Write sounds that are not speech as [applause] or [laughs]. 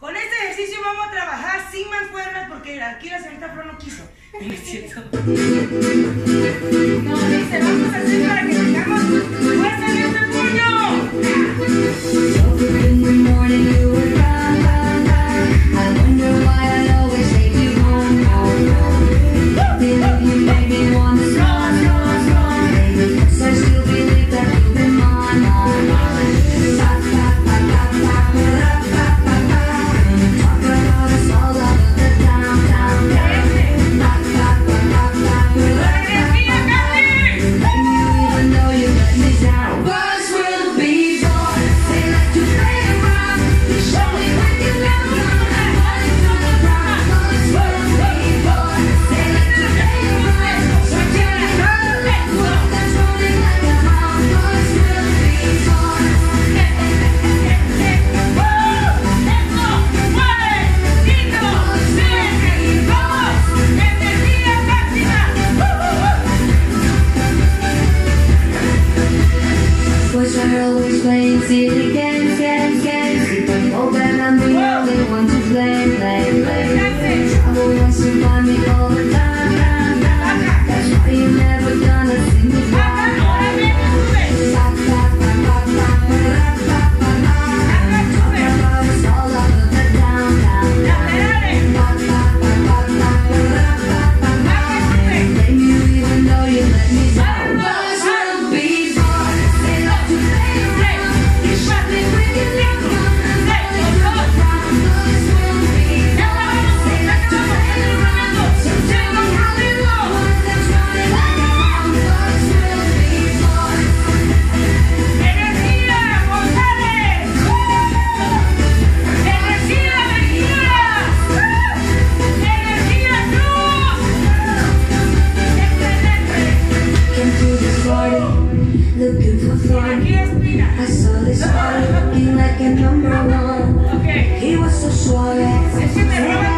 Con este ejercicio vamos a trabajar sin mancuernas porque aquí la señorita Flor no quiso. [laughs] ¿No es cierto? No, Girls are always playing silly games, games, games. Keep on open and I saw this guy looking like a number one. Okay. He was so suave.